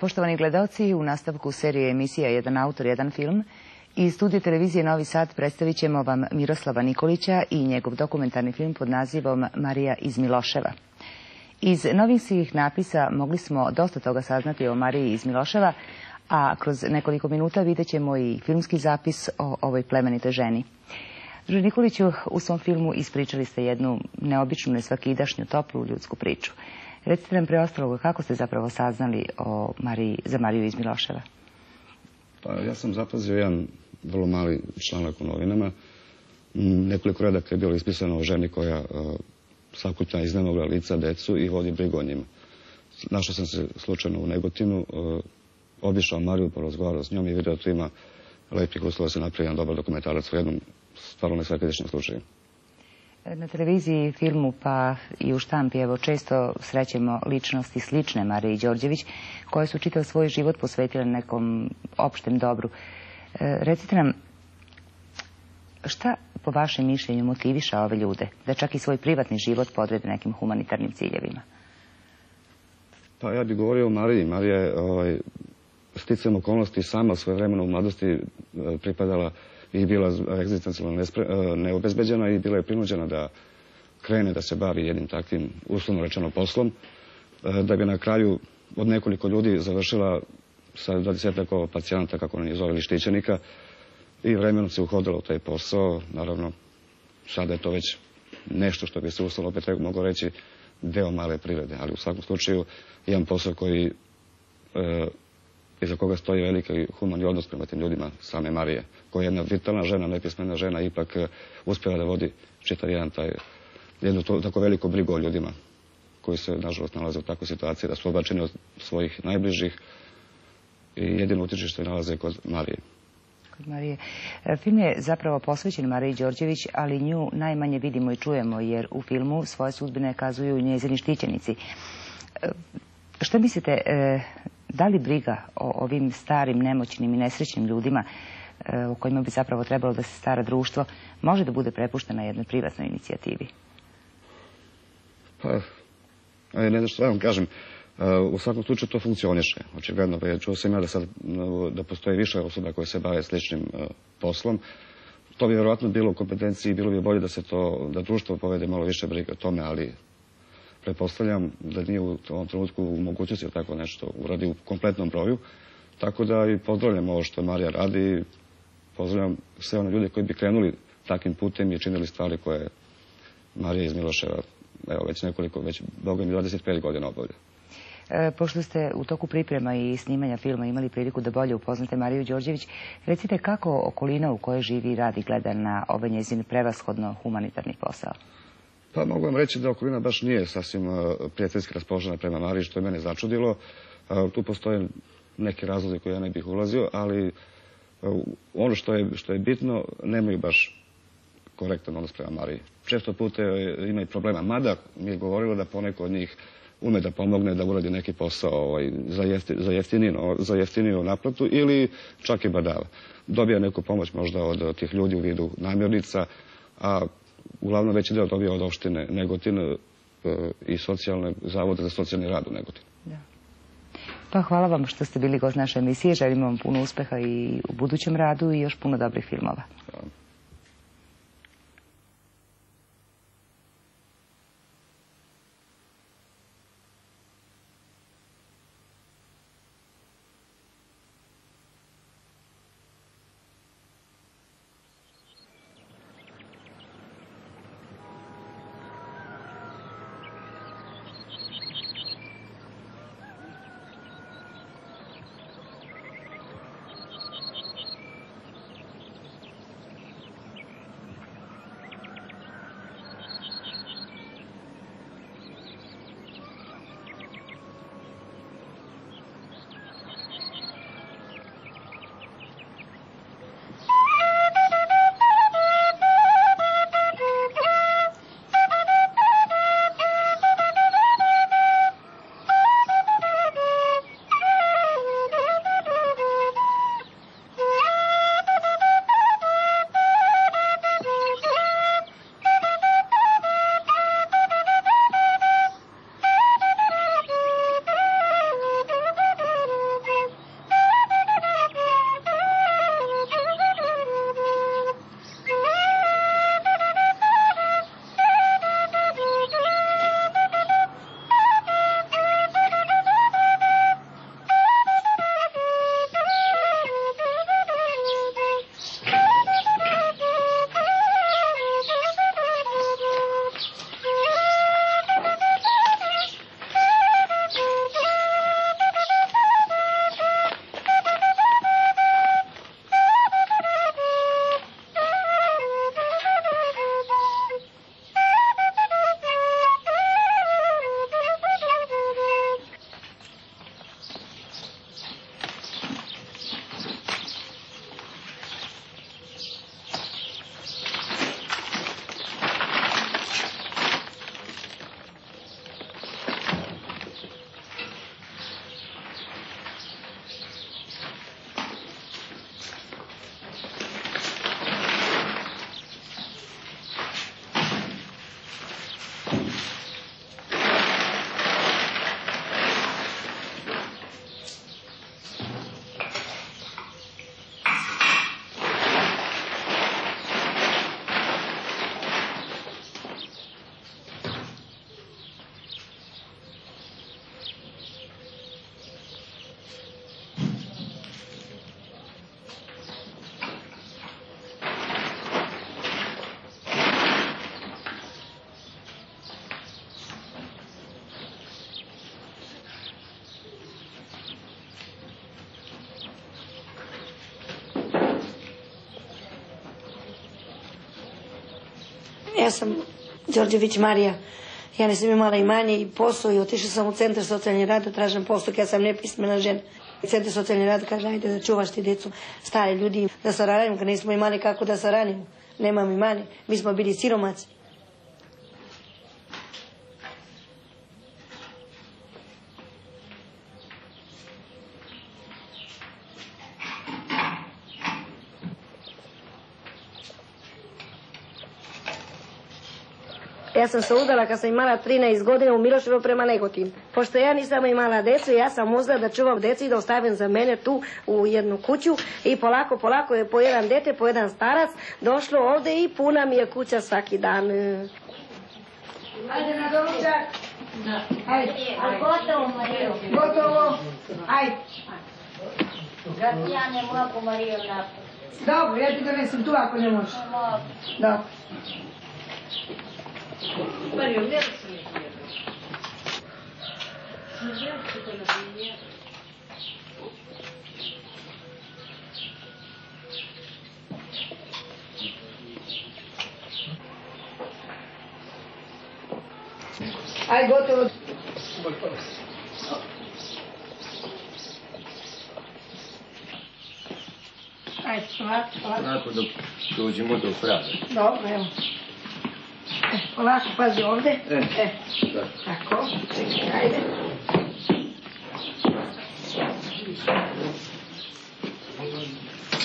poštovani gledalci, u nastavku serije emisija Jedan autor, jedan film iz studije televizije Novi Sad predstavit ćemo vam Miroslava Nikolića i njegov dokumentarni film pod nazivom Marija iz Miloševa. Iz novinskih napisa mogli smo dosta toga saznati o Mariji iz Miloševa, a kroz nekoliko minuta vidjet ćemo i filmski zapis o ovoj plemenitoj ženi. Druže Nikoliću, u svom filmu ispričali ste jednu neobičnu, nesvakidašnju, toplu ljudsku priču. Recite nam preostalo kako ste zapravo saznali o za Mariju iz Miloševa? Pa ja sam zapazio jedan vrlo mali članak u novinama. Nekoliko redaka je bilo ispisano o ženi koja uh, sakuća iznemogla lica decu i vodi brigu o njima. Našao sam se slučajno u Negotinu, uh, obišao Mariju, porazgovarao s njom i vidio da tu ima lepih uslova se napravi jedan dobar dokumentarac u jednom stvarno nesvakidičnom slučaju. Na televiziji, filmu pa i u štampi evo često srećemo ličnosti slične Mariji Đorđević koje su čitav svoj život posvetile nekom opštem dobru. E, recite nam, šta po vašem mišljenju motiviša ove ljude da čak i svoj privatni život podrede nekim humanitarnim ciljevima? Pa ja bih govorio o Mariji. Marija je ovaj, sticajem okolnosti sama svoje vremena u mladosti e, pripadala i bila egzistencijalno e, neobezbeđena i bila je prinuđena da krene da se bavi jednim takvim uslovno rečeno poslom, e, da bi na kraju od nekoliko ljudi završila sa 20 pacijenta, kako oni zove, štićenika, i vremenom se uhodila u taj posao. Naravno, sada je to već nešto što bi se uslovno opet moglo reći deo male prirode, ali u svakom slučaju jedan posao koji e, iza koga stoji veliki humani odnos prema tim ljudima same Marije, koja je jedna vitalna žena, nepismena žena, ipak e, uspjela da vodi čitav jedan taj, jednu to, tako veliko brigu o ljudima koji se, nažalost, nalaze u takvoj situaciji da su obačeni od svojih najbližih i jedino utičište nalaze kod Marije. Kod Marije. E, film je zapravo posvećen Mariji Đorđević, ali nju najmanje vidimo i čujemo, jer u filmu svoje sudbine kazuju njezini štićenici. E, što mislite, da li briga o ovim starim, nemoćnim i nesrećnim ljudima e, o kojima bi zapravo trebalo da se stara društvo, može da bude prepuštena jednoj privatnoj inicijativi? Pa, ne znam što vam kažem. E, u svakom slučaju to funkcioniše. Očigledno, pa čuo sam ja da sad da postoji više osoba koje se bave sličnim e, poslom. To bi vjerojatno bilo u kompetenciji, bilo bi bolje da se to, da društvo povede malo više brige o tome, ali pretpostavljam da nije u ovom trenutku u mogućnosti tako nešto uradi u kompletnom broju. Tako da i pozdravljam ovo što Marija radi. Pozdravljam sve one ljude koji bi krenuli takvim putem i činili stvari koje Marija iz Miloševa evo već nekoliko, već Boga mi 25 godina obavlja. E, pošto ste u toku priprema i snimanja filma imali priliku da bolje upoznate Mariju Đorđević, recite kako okolina u kojoj živi i radi gleda na ovaj njezin prevashodno humanitarni posao? Pa mogu vam reći da okolina baš nije sasvim uh, prijateljski raspoložena prema Mariji, što je mene začudilo. Uh, tu postoje neke razloze koje ja ne bih ulazio, ali uh, ono što je, što je bitno, nemaju baš korektan odnos prema Mariji. Često puta imaju problema, mada mi je govorilo da poneko od njih ume da pomogne da uradi neki posao ovaj, za, jefti, za, jeftiniju naplatu ili čak i badava. Dobija neku pomoć možda od tih ljudi u vidu namirnica, a uglavnom veći deo dobija od opštine Negotin e, i socijalne zavode za socijalni rad u Negotinu. Da. Pa hvala vam što ste bili gost naše emisije. Želim vam puno uspeha i u budućem radu i još puno dobrih filmova. Hvala. Ja sam Đorđević Marija. Ja nisam imala imanje i posao i otišla sam u centar socijalni rad da tražim posao, ja sam nepismena žena. Centar socijalni rad kaže, ajde da čuvaš ti djecu, stare ljudi, da saranimo, kad nismo imali kako da saranimo. Nemam imanje, mi smo bili siromaci. Ja sam se udala kad sam imala 13 godina u Miloševo prema Negotin. Pošto ja nisam imala decu, ja sam uzela da čuvam decu i da ostavim za mene tu u jednu kuću i polako, polako je po jedan dete, po jedan starac došlo ovdje i puna mi je kuća svaki dan. Ajde na doručak. Ajde. Gotovo, Marijo. Gotovo. Ajde. Ja ne mogu, Marijo, napad. Dobro, ja ti donesem tu ako ne možeš. Dobro. Mario, ne Aj, gotovo. Ajde, polako, polako. Onako dok dođemo do prave. Dobro, evo. E, polako, pazi ovdje. E. e. Tako, čekaj, ajde.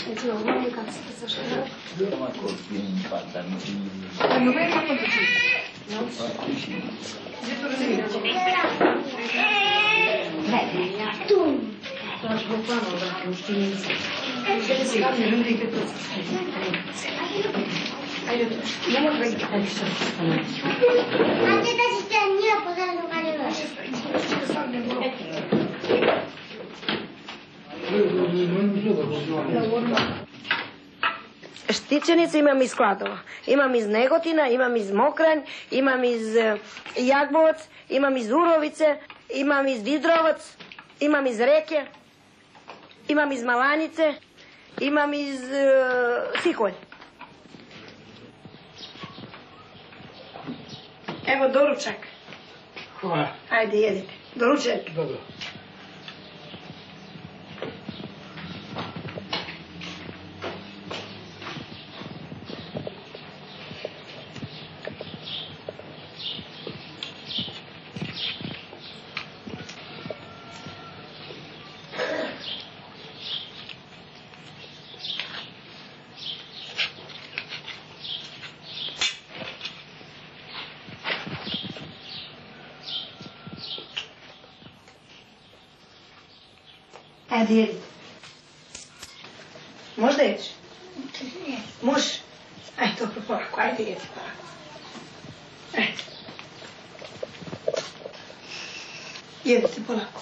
Znači, ovo je kako se zašto Ovako vidim pa da mi... Pa no meni ne može Anche da cittadina potranno fare Štićenice imam iz Kladova. Imam iz Negotina, imam iz Mokranj, imam iz e, Jagbovac, imam iz Urovice, imam iz Vidrovac, imam iz Reke, imam iz Malanice, imam iz uh, Sikolj. Evo doručak. Hvala. Ajde, jedite. Doručak. Dobro. Ajde, jedite. Možda ješ? Može. Ajde, dobro, polako. Ajde, jedite polako. Ajde. Jedite polako.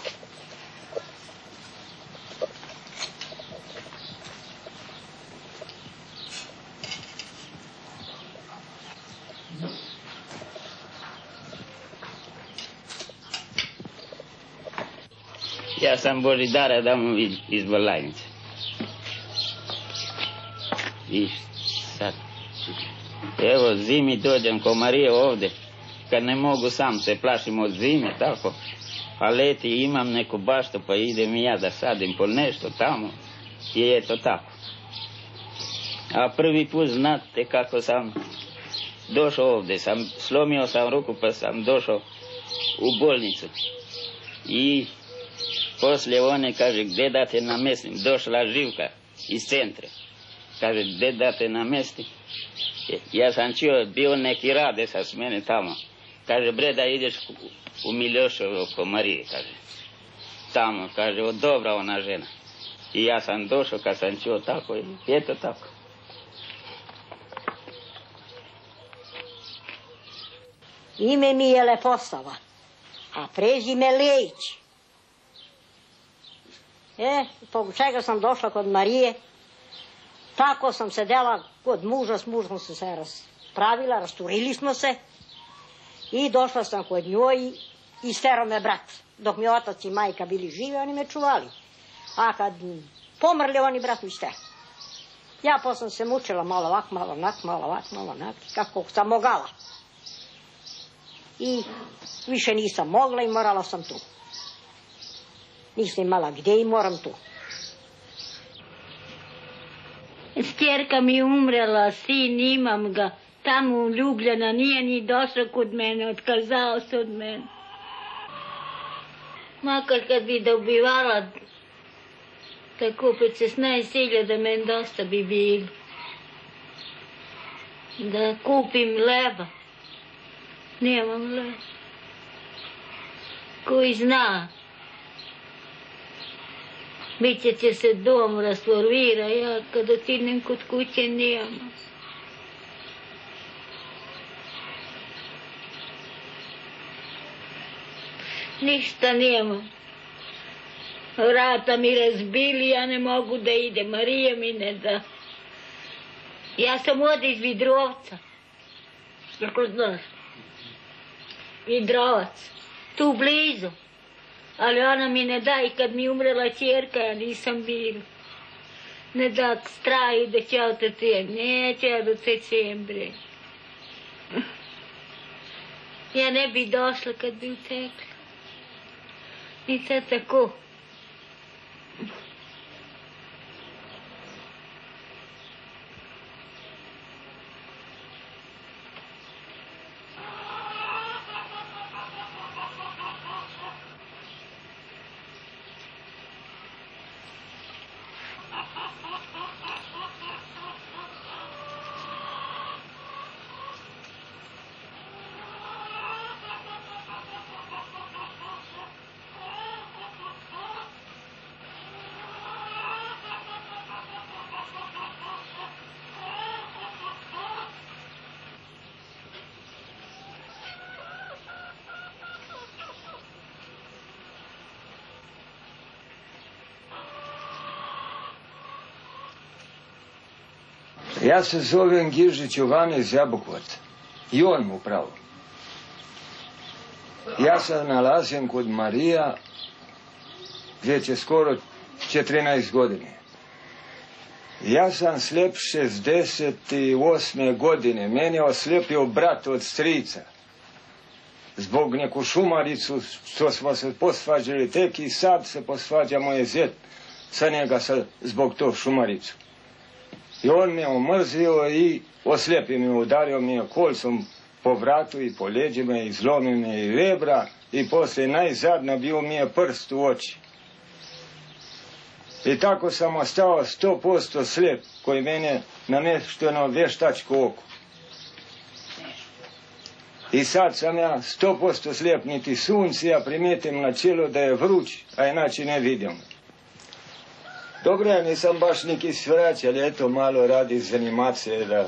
Ja sam Božidar Adamović iz Balajnice. I sad, evo zimi dođem ko Marije ovdje, kad ne mogu sam se plašim od zime, tako. A leti imam neku baštu pa idem i ja da sadim po nešto tamo i eto tako. A prvi put znate kako sam došao ovdje, sam slomio sam ruku pa sam došao u bolnicu. I poslije one kaže gdje da te namestim, došla živka iz centra. Kaže gdje da te namestim. Ja sam čuo, bio neki rade sa s mene tamo. Kaže bre da ideš u, u Miljoševo Marije, kaže. Tamo, kaže, o, dobra ona žena. I ja sam došao kad sam čuo tako i eto tako. Ime mi je Leposava, a prezime Lejić. E, zbog čega sam došla kod Marije, tako sam sedela kod muža, s mužom sam se raspravila, rasturili smo se i došla sam kod njoj i istero me brat. Dok mi otac i majka bili živi, oni me čuvali. A kad pomrli, oni brat mi istero. Ja pa sam se mučila malo ovak, malo onak, malo ovak, malo onak, kako sam mogala. I više nisam mogla i morala sam tu. Nisam imala gdje i moram tu. Stjerka mi je umrela, sin imam ga. Tamo u Ljubljana nije ni došao kod mene, otkazao se od mene. Makar kad bi dobivala tako 16.000 da meni dosta bi bilo. Da kupim leba. Nemam leba. Koji zna. Biće će se dom rasforvira, ja kad ocidnem kod kuće nemam. Ništa nemam. Vrata mi razbili, ja ne mogu da idem, Marija mi ne da. Ja sam ovdje iz Vidrovca. Ako znaš. Vidrovac. Tu blizu. Ali ona mi ne da i kad mi umrela čerka, ja nisam bila. Ne da straju da će oteti, neće ja do decembre. Ja ne bi došla kad bi utekla. I sad tako. Ja se zovem Gižić Jovane iz Jabukovaca. I on mu pravo. Ja se nalazim kod Marija gdje će skoro 14 godine. Ja sam slijep 68. godine. Meni je oslijepio brat od strica. Zbog neku šumaricu što smo se posvađali tek i sad se posvađa moj zet sa njega sa, zbog to šumaricu. I on me omrzio i oslijepi me, udario mi je kolcom po vratu i po leđima i zlomio me i rebra i poslije najzad nabio mi je prst u oči. I tako sam ostao sto posto slijep koji mene namješteno vještačko oko. I sad sam ja sto posto slijep niti sunci, ja primijetim na čelo da je vruć, a inače ne vidim. Dobro, ja nisam baš neki svrać, ali eto malo radi zanimacije da...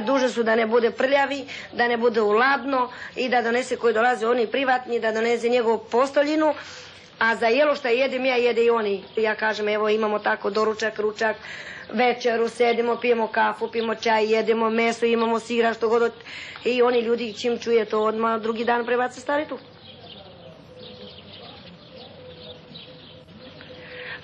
duže su da ne bude prljavi, da ne bude uladno i da donese koji dolaze oni privatni, da donese njegovu postoljinu. A za jelo što jedem ja, jede i oni. Ja kažem, evo imamo tako doručak, ručak, večeru, sedimo, pijemo kafu, pijemo čaj, jedemo meso, imamo sira, što god. od- I oni ljudi čim čuje to odmah, drugi dan prebace stari tu.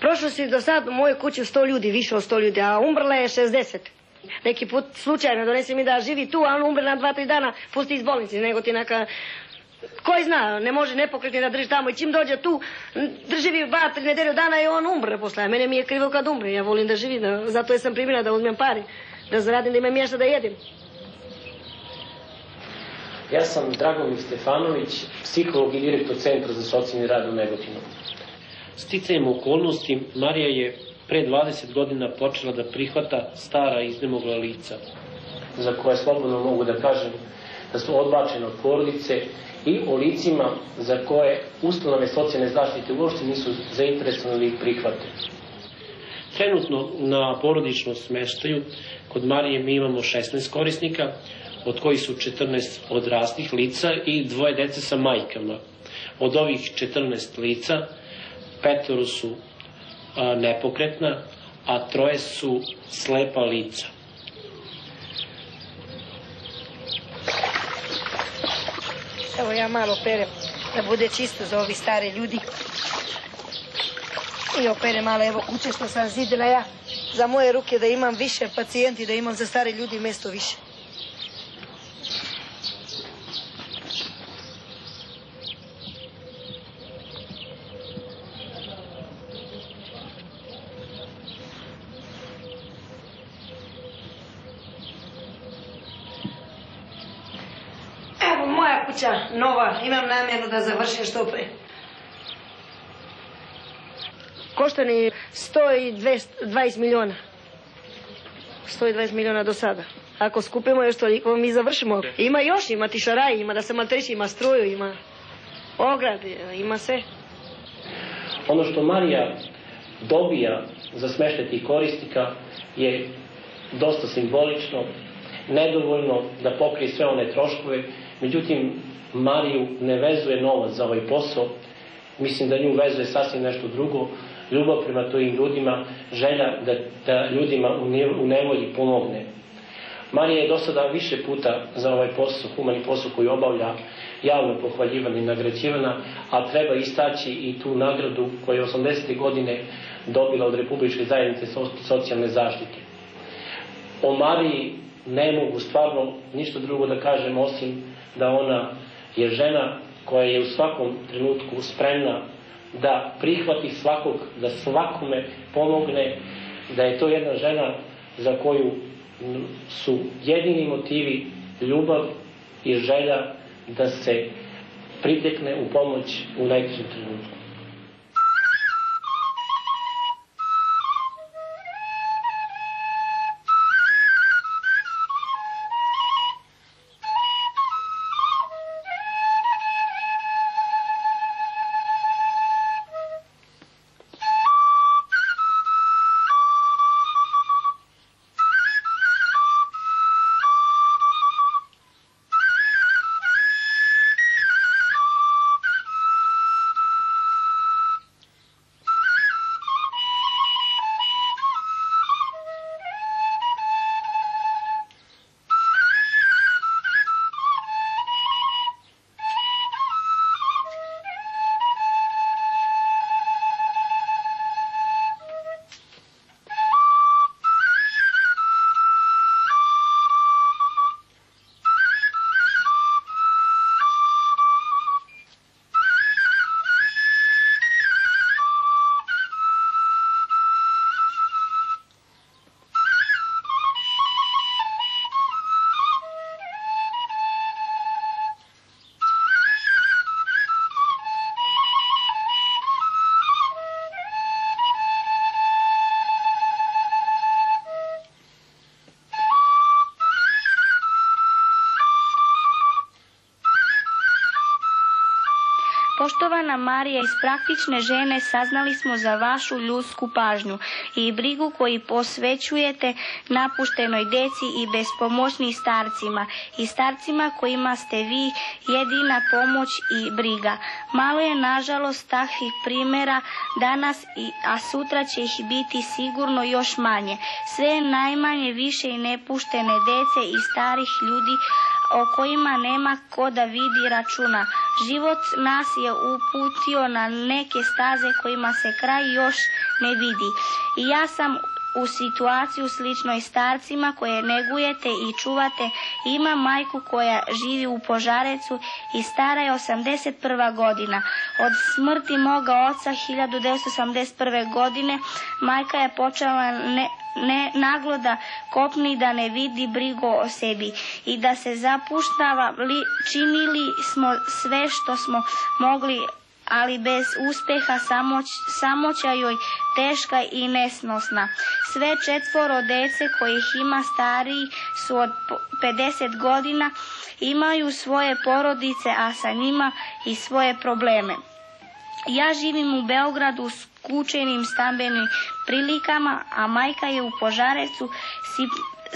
Prošlo si do sad u mojoj kući 100 ljudi, više od 100 ljudi, a umrla je 60. Neki put slučajno donese mi da živi tu, a on umre na dva, tri dana, pusti iz bolnice, nego ti neka... Koji zna, ne može nepokretni da drži tamo i čim dođe tu, drži vi dva, tri nedelju dana i on umre posle. A mene mi je krivo kad umre, ja volim da živi, zato jesam primila da uzmem pari. da zaradim, da imam mjesta da jedem. Ja sam Dragomir Stefanović, psiholog i direktor Centra za socijalni rad u Negotinu. Sticajem okolnosti, Marija je pre 20 godina počela da prihvata stara iznemogla lica, za koje slobodno mogu da kažem da su odbačene od porodice i o licima za koje ustanove socijalne zaštite uopšte nisu zainteresovani da ih prihvate. Trenutno na porodičnom smeštaju kod Marije mi imamo 16 korisnika, od kojih su 14 odraslih lica i dvoje dece sa majkama. Od ovih 14 lica, petoro su nepokretna, a troje su slepa lica. Evo ja malo perem da bude čisto za ovi stari ljudi. I opere malo evo kuće što sam zidila ja za moje ruke da imam više pacijenti, da imam za stare ljudi mjesto više. Evo moja kuća, nova, imam namjeru da završim što pre. Košta ni 100 i 20 miliona. 120 miliona do sada. Ako skupimo još toliko, mi završimo. Ima još, ima tišaraj, ima da se maltreći, ima struju, ima ograde, ima sve. Ono što Marija dobija za smeštaj tih korisnika je dosta simbolično, nedovoljno da pokrije sve one troškove, međutim Mariju ne vezuje novac za ovaj posao, mislim da nju vezuje sasvim nešto drugo, ljubav prema tojim ljudima, želja da, da ljudima u, ne, u nevolji pomogne. Marija je do sada više puta za ovaj posao, humani posao koji obavlja, javno pohvaljivana i nagrađivana, a treba istaći i tu nagradu koju je 80. godine dobila od Republičke zajednice socijalne zaštite. O Mariji ne mogu stvarno ništa drugo da kažem osim da ona je žena koja je u svakom trenutku spremna da prihvati svakog, da svakome pomogne, da je to jedna žena za koju su jedini motivi ljubav i želja da se pritekne u pomoć u najtežem trenutku. Poštovana Marija, iz praktične žene saznali smo za vašu ljudsku pažnju i brigu koji posvećujete napuštenoj deci i bespomoćnim starcima i starcima kojima ste vi jedina pomoć i briga. Malo je nažalost takvih primjera danas, i, a sutra će ih biti sigurno još manje. Sve je najmanje više i nepuštene dece i starih ljudi o kojima nema ko da vidi računa. Život nas je uputio na neke staze kojima se kraj još ne vidi. I ja sam u situaciju sličnoj starcima koje negujete i čuvate. Ima majku koja živi u Požarecu i stara je 81. godina. Od smrti moga oca 1981. godine majka je počela ne, ne naglo da kopni da ne vidi brigu o sebi i da se zapuštava li, činili smo sve što smo mogli ali bez uspjeha samoć, samoća joj teška i nesnosna. Sve četvoro dece kojih ima stariji su od 50 godina, imaju svoje porodice, a sa njima i svoje probleme. Ja živim u Beogradu s kućenim stambenim prilikama, a majka je u Požarecu si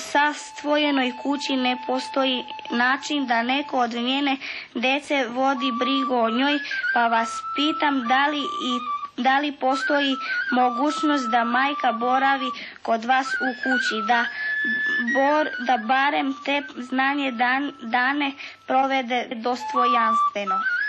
sa stvojenoj kući ne postoji način da neko od njene dece vodi brigu o njoj, pa vas pitam da li i da li postoji mogućnost da majka boravi kod vas u kući, da, bor, da barem te znanje dan, dane provede dostojanstveno.